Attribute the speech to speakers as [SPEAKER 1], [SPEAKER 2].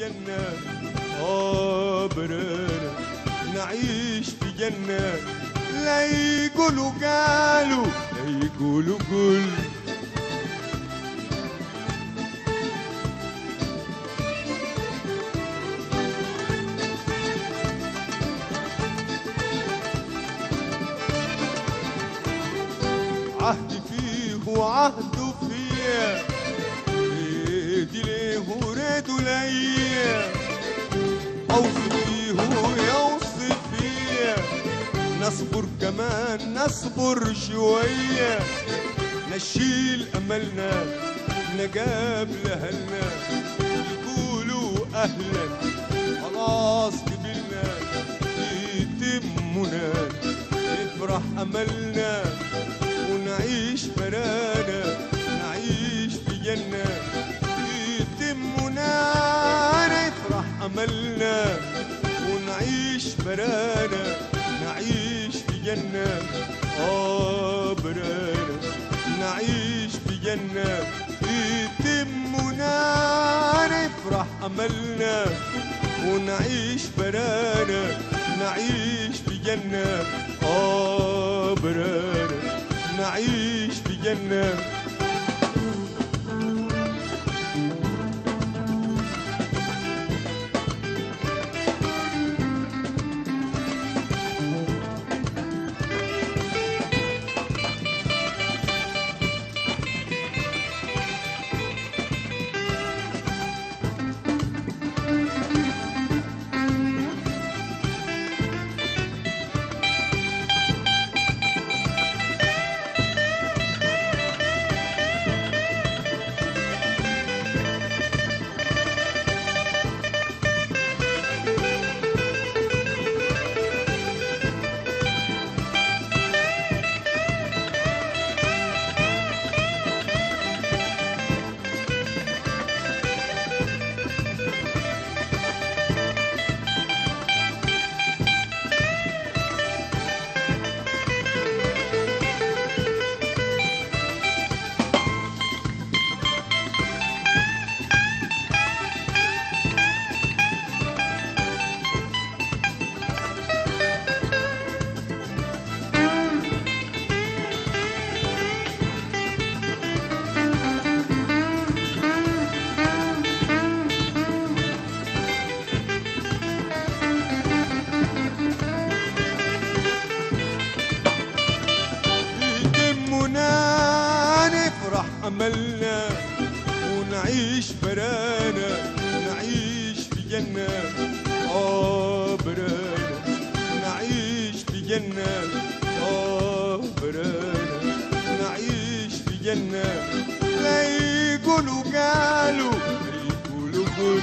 [SPEAKER 1] جنة. برانا نعيش في جنة. لا يقولوا قالوا لا يقولوا قل. عهد فيه وعهد فيه. ليه وريد ليا اوصف فيه ويوصف فيه نصبر كمان نصبر شوية نشيل أملنا نقابل اهلنا يقولوا أهلا خلاص قبلنا. يتمنا يفرح أملنا. ونعيش برانا نفرح أملنا ونعيش برانا نعيش في جنة آه برانا. نعيش في جنة يتمنا نفرح أملنا. ونعيش برانا نعيش في جنة آه برانا. نعيش في جنة. برانا نعيش في جنة. برانا نعيش في جنة. برانا نعيش في جنة. لا يقولوا قالوا يقولوا قل